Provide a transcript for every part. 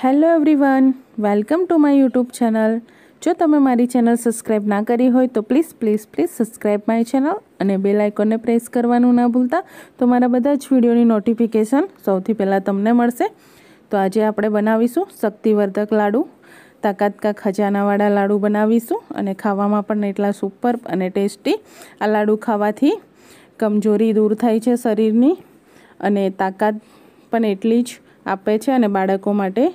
Hello everyone, welcome to my YouTube channel. જો તમે મારી ચેનલ સબસ્ક્રાઈબ ના કરી હોય તો please please please subscribe my channel અને બેલ આઇકોનને પ્રેસ કરવાનું ના ભૂલતા. તો મારા બધા જ વિડીયોની નોટિફિકેશન સૌથી પહેલાં તમને મળશે. તો આજે આપણે બનાવીશું શક્તિવર્ધક લાડુ. તાકાત કા ખજાનાવાળા લાડુ બનાવીશું અને ખાવામાં પણ એટલા સુપર અને ટેસ્ટી આ લાડુ ખાવાથી કમજોરી દૂર થાય છે શરીરની અને તાકાત પણ એટલી જ આપે છે અને બાળકો માટે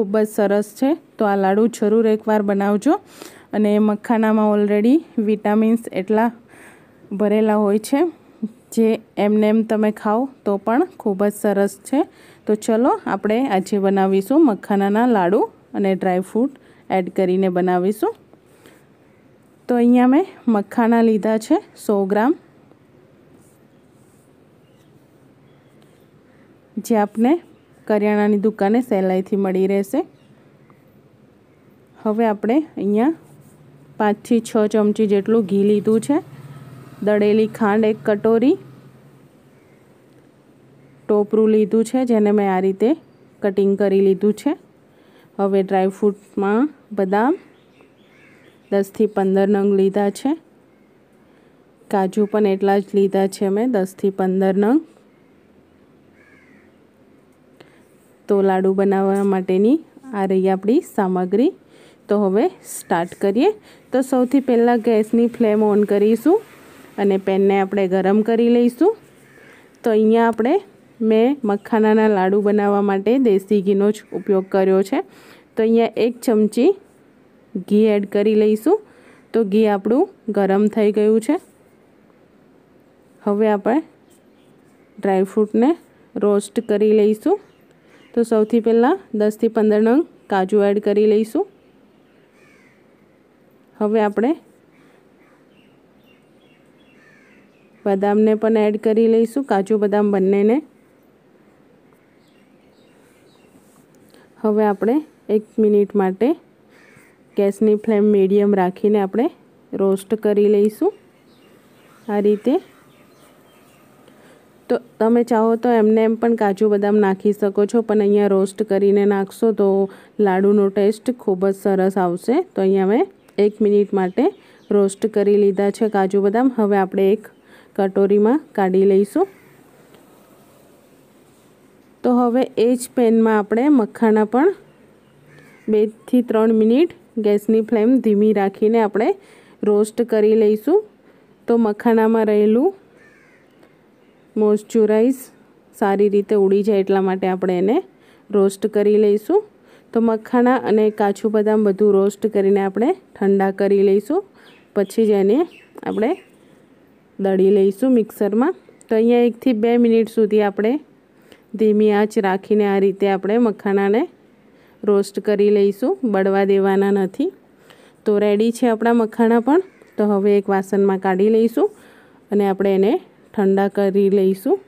ખૂબ જ સરસ છે. તો આ લાડુ જરૂર એકવાર બનાવજો. અને મખાનામાં ઓલરેડી વિટામિન્સ એટલા ભરેલા હોય છે, જે એમને એમ તમે ખાઓ તો પણ ખૂબ જ સરસ છે. તો ચલો આપણે આજે બનાવીશું મખાનાના લાડુ અને ડ્રાયફ્રૂટ એડ કરીને બનાવીશું. તો અહીંયા મેં મખાના લીધા છે સો ગ્રામ. જે આપને કરિયાણાની દુકાને સહેલાઈથી મળી રહેશે. હવે આપણે અહીંયા પાંચથી છ ચમચી જેટલું ઘી લીધું છે. દળેલી ખાંડ, એક કટોરી ટોપરું લીધું છે, જેને મેં આ રીતે કટિંગ કરી લીધું છે. હવે ડ્રાયફ્રૂટમાં બદામ દસથી પંદર નંગ લીધા છે. કાજુ પણ એટલા જ લીધા છે મેં, દસથી પંદર નંગ. તો લાડુ બનાવવા માટેની આ રહી આપણી સામગ્રી. તો હવે સ્ટાર્ટ કરીએ. તો સૌથી પહેલાં ગેસની ફ્લેમ ઓન કરીશું અને પેનને આપણે ગરમ કરી લઈશું. તો અહીંયા આપણે મેં મખાનાના લાડુ બનાવવા માટે દેશી ઘીનો જ ઉપયોગ કર્યો છે. તો અહીંયા એક ચમચી ઘી એડ કરી લઈશું. તો ઘી આપણું ગરમ થઈ ગયું છે. હવે આપણે ડ્રાયફ્રૂટને રોસ્ટ કરી લઈશું. તો સૌથી પહેલાં દસથી પંદર નંગ કાજુ એડ કરી લઈશું. હવે આપણે બદામને પણ એડ કરી લઈશું, કાજુ બદામ બંનેને. હવે આપણે એક મિનિટ માટે ગેસની ફ્લેમ મીડિયમ રાખીને આપણે રોસ્ટ કરી લઈશું. આ રીતે તો તમે ચાહો તો એમને એમ પણ કાજુ બદામ નાખી શકો છો, પણ અહીંયા રોસ્ટ કરીને નાખશો તો લાડુનો ટેસ્ટ ખૂબ જ સરસ આવશે. તો અહીંયા મેં એક મિનિટ માટે રોસ્ટ કરી લીધા છે કાજુ બદામ. હવે આપણે એક કટોરીમાં કાઢી લઈશું. તો હવે એ જ પેનમાં આપણે મખાના પણ બેથી ત્રણ મિનિટ ગેસની ફ્લેમ ધીમી રાખીને આપણે રોસ્ટ કરી લઈશું. તો મખાનામાં રહેલું મોઇશ્ચરાઇઝ સારી રીતે ઉડી જાય એટલા માટે આપણે એને રોસ્ટ કરી લઈશું. તો મખાણા અને કાચું બદામ બધું રોસ્ટ કરીને આપણે ઠંડા કરી લઈશું. પછી જ એને આપણે દળી લઈશું મિક્સરમાં. તો અહીંયા એકથી બે મિનિટ સુધી આપણે ધીમી આંચ રાખીને આ રીતે આપણે મખાણાને રોસ્ટ કરી લઈશું. બળવા દેવાના નથી. તો રેડી છે આપણા મખાણા પણ. તો હવે એક વાસણમાં કાઢી લઈશું અને આપણે એને ઠંડા કરી લઈશું.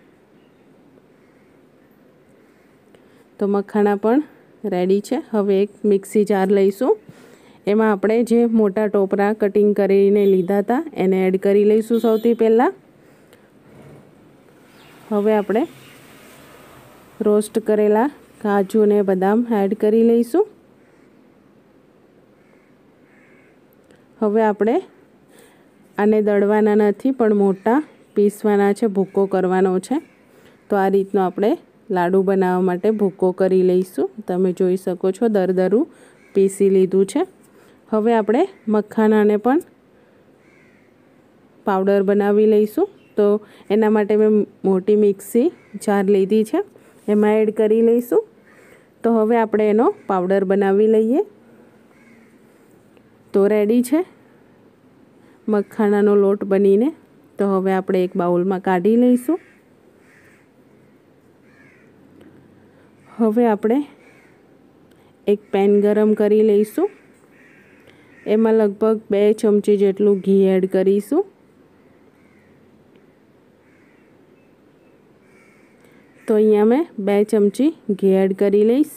તો મખાણા પણ રેડી છે. હવે એક મિક્સી જાર લઈશું. એમાં આપણે જે મોટા ટોપરા કટિંગ કરીને લીધા હતા, એને એડ કરી લઈશું સૌથી પહેલાં. હવે આપણે રોસ્ટ કરેલા કાજુ અને બદામ એડ કરી લઈશું. હવે આપણે આને દળવાના નથી, પણ મોટા પીસવાના છે, ભૂકો કરવાનો છે. તો આ રીતનો આપણે લાડુ બનાવવા માટે ભૂકો કરી લઈશું. તમે જોઈ શકો છો દરદરું પીસી લીધું છે. હવે આપણે મખાનાને પણ પાવડર બનાવી લઈશું. તો એના માટે મેં મોટી મિક્સી જાર લીધી છે. એમાં એડ કરી લઈશું. તો હવે આપણે એનો પાવડર બનાવી લઈએ. તો રેડી છે. મખાણાનો લોટ બનીને તો હવે આપણે એક બાઉલમાં કાઢી લઈશું. હવે આપણે એક પેન ગરમ કરી લઈશું. એમાં લગભગ બે ચમચી જેટલું ઘી એડ કરીશું. તો અહીંયા મેં બે ચમચી ઘી એડ કરી લઈશ.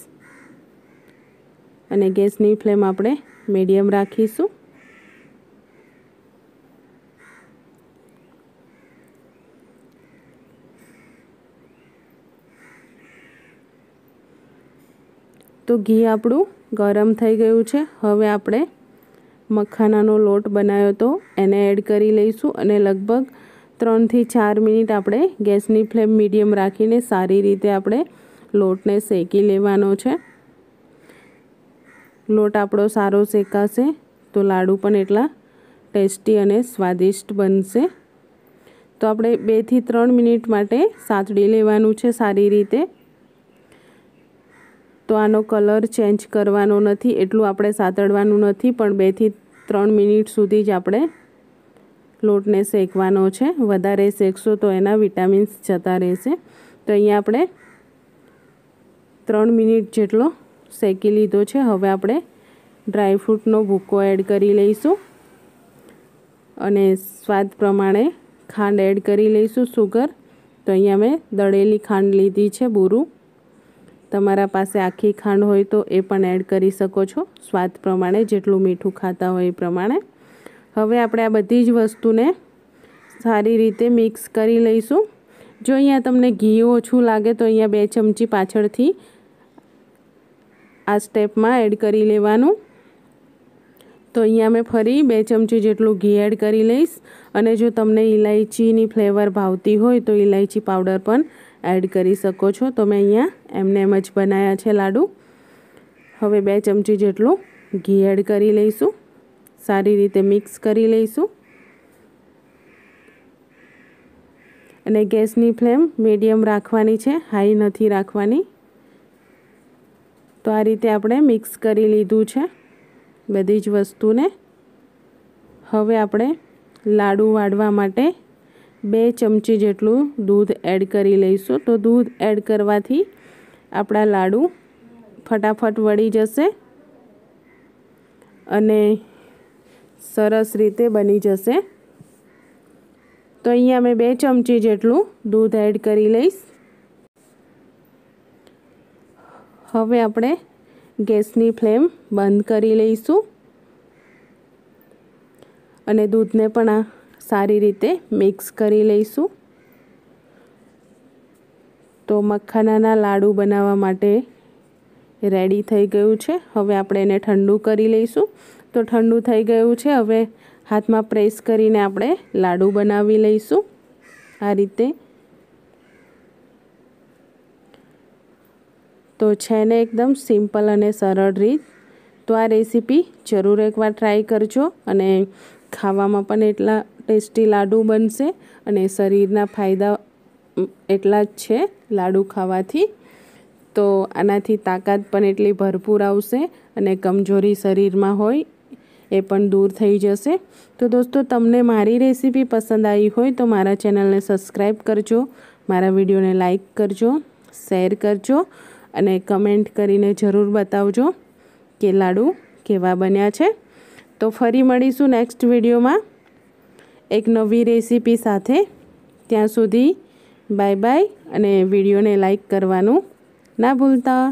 અને ગેસની ફ્લેમ આપણે મીડિયમ રાખીશું. તો ઘી આપણું ગરમ થઈ ગયું છે. હવે આપણે મખાનાનો લોટ બનાવ્યો તો એને એડ કરી લઈશું અને લગભગ ત્રણથી ચાર મિનિટ આપણે ગેસની ફ્લેમ મીડિયમ રાખીને સારી રીતે આપણે લોટને શેકી લેવાનો છે. લોટ આપણો સારો શેકાશે તો લાડુ પણ એટલા ટેસ્ટી અને સ્વાદિષ્ટ બનશે. તો આપણે બેથી ત્રણ મિનિટ માટે સાતડી લેવાનું છે સારી રીતે. તો આનો કલર ચેન્જ કરવાનો નથી, એટલું આપણે સાતડવાનું નથી, પણ બેથી ત્રણ મિનિટ સુધી જ આપણે લોટને શેકવાનો છે. વધારે શેકશો તો એના વિટામિન્સ જતા રહેશે. તો અહીંયા આપણે ત્રણ મિનિટ જેટલો શેકી લીધો છે. હવે આપણે ડ્રાયફ્રૂટનો ભૂકો એડ કરી લઈશું અને સ્વાદ પ્રમાણે ખાંડ એડ કરી લઈશું, સુગર. તો અહીંયા મેં દળેલી ખાંડ લીધી છે, બુરું. તમારા પાસે આખી ખાંડ હોય તો એ પણ એડ કરી શકો છો. સ્વાદ પ્રમાણે જેટલું મીઠું ખાતા હોય એ પ્રમાણે. હવે આપણે આ બધી જ વસ્તુને સારી રીતે મિક્સ કરી લઈશું. જો અહીંયા તમને ઘી ઓછું લાગે તો અહીંયા બે ચમચી પાછળથી આ સ્ટેપમાં એડ કરી લેવાનું. તો અહીંયા મેં ફરી બે ચમચી જેટલું ઘી એડ કરી લઈશ. અને જો તમને ઇલાયચીની ફ્લેવર ભાવતી હોય તો ઇલાયચી પાવડર પણ એડ કરી શકો છો. તો મેં અહીંયા એમને એમ જ બનાવ્યા છે લાડુ. હવે બે ચમચી જેટલું ઘી એડ કરી લઈશું. સારી રીતે મિક્સ કરી લઈશું. અને ગેસની ફ્લેમ મીડિયમ રાખવાની છે હાઈ નથી રાખવાની. તો આ રીતે આપણે મિક્સ કરી લીધું છે. બધી જ વસ્તુને હવે આપણે લાડુ વાળવા માટે બે ચમચી જેટલું દૂધ એડ કરી લઈશું. તો દૂધ એડ કરવાથી આપણા લાડુ ફટાફટ વળી જશે અને સરસ રીતે બની જશે. તો અહીંયા મેં બે ચમચી જેટલું દૂધ એડ કરી લઈશ. હવે આપણે ગેસની ફ્લેમ બંધ કરી લઈશું. અને દૂધને પણ આ સારી રીતે મિક્સ કરી લઈશું. તો મખાનાના લાડુ બનાવવા માટે રેડી થઈ ગયું છે. હવે આપણે એને ઠંડુ કરી લઈશું. તો ઠંડુ થઈ ગયું છે. હવે હાથમાં પ્રેસ કરીને આપણે લાડુ બનાવી લઈશું. આ રીતે તો છે ને એકદમ સિમ્પલ અને સરળ રીત. તો આ રેસીપી જરૂર એકવાર ટ્રાય કરજો અને ખાવામાં પણ એટલા ટેસ્ટી લાડુ બનશે અને શરીરના ફાયદા એટલા જ છે લાડુ ખાવાથી. તો આનાથી તાકાત પણ એટલી ભરપૂર આવશે અને કમજોરી શરીરમાં હોય એ પણ દૂર થઈ જશે. તો દોસ્તો, તમને મારી રેસીપી પસંદ આવી હોય તો મારા ચેનલને સબસ્ક્રાઈબ કરજો, મારા વિડીયોને લાઈક કરજો, શેર કરજો અને કમેન્ટ કરીને જરૂર બતાવજો કે લાડુ કેવા બન્યા છે. તો ફરી મળીશું નેક્સ્ટ વિડીયોમાં. એક નવી રેસીપી સાથે. ત્યાં સુધી બાય બાય અને વિડીયોને લાઈક કરવાનું ના ભૂલતા.